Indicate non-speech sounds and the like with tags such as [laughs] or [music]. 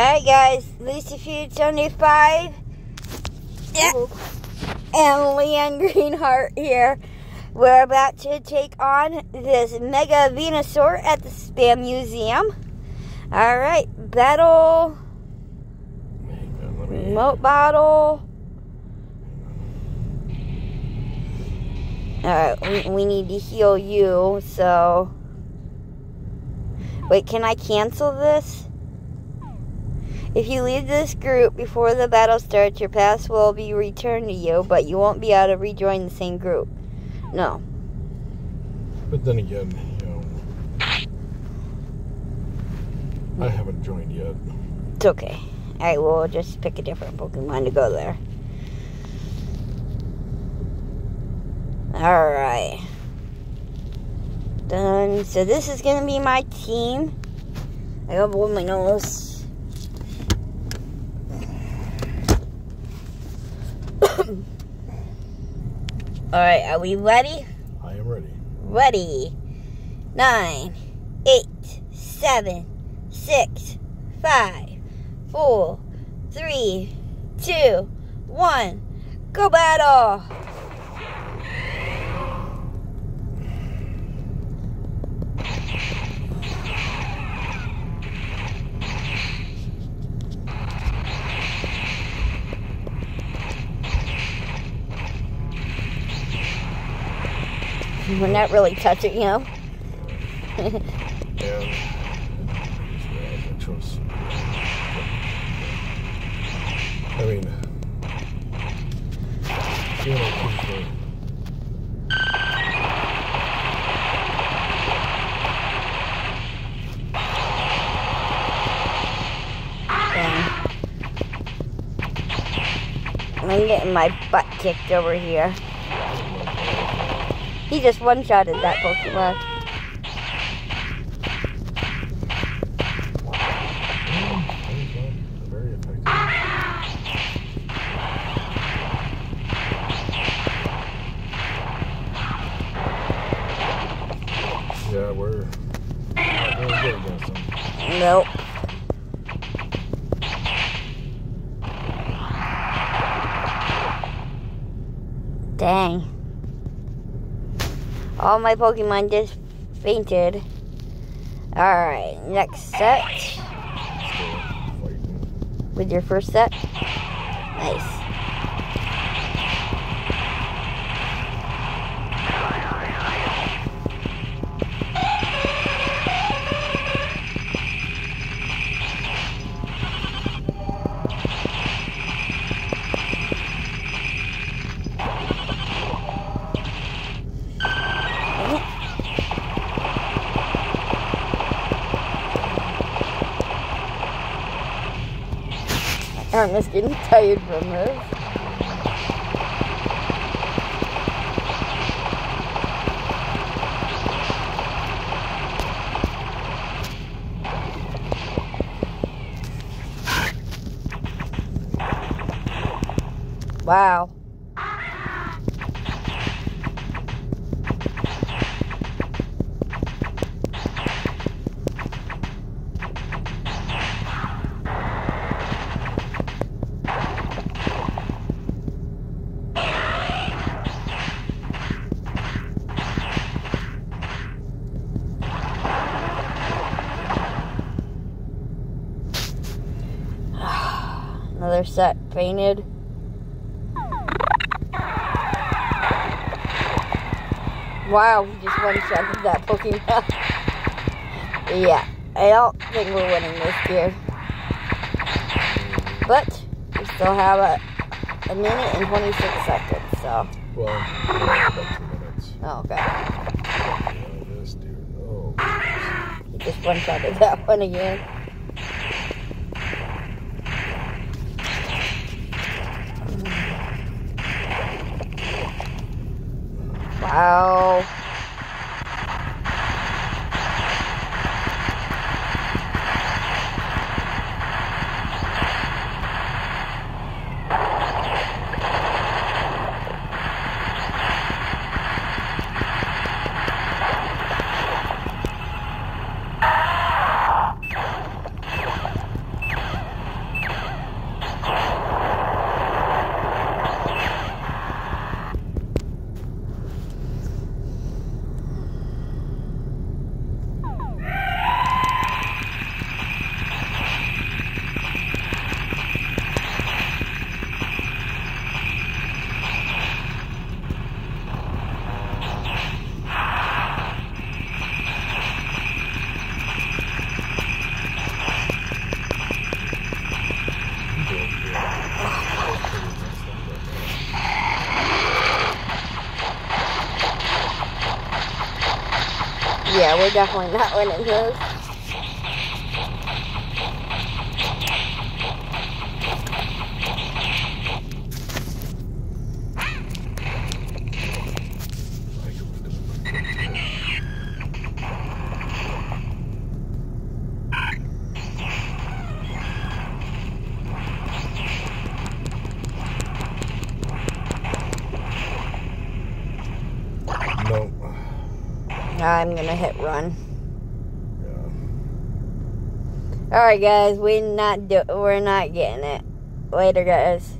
Alright guys, Lucifuge 75 yeah. and LeeAnn [laughs] GreenHeart here. We're about to take on this Mega Venusaur at the Spam Museum. Alright, battle, remote battle. Alright, we, we need to heal you, so... Wait, can I cancel this? If you leave this group before the battle starts, your pass will be returned to you, but you won't be able to rejoin the same group. No. But then again, you know, I haven't joined yet. It's okay. Alright, we'll just pick a different Pokemon to go there. Alright. Done. So this is going to be my team. I gotta blow my nose. [coughs] Alright, are we ready? I am ready. Ready. Nine, eight, seven, six, five, four, three, two, one. Go battle! We're not really touching him. yeah. I mean, you know, I'm getting my butt kicked over here. He just one-shotted that Pokemon. Yeah, we're not good against them. Nope. Dang. All my Pokemon just fainted. Alright, next set. With your first set. Nice. Arm is getting tired from this. Wow. Another set painted. Wow, we just one shot of that Pokemon. [laughs] yeah, I don't think we're winning this here. But we still have a, a minute and 26 seconds, so. Well, about two minutes. Oh, okay. Yeah, oh. Just one shot of that one again. Wow. Yeah, we're definitely not winning this. I'm gonna hit run. Yeah. All right, guys, we're not do we're not getting it. Later, guys.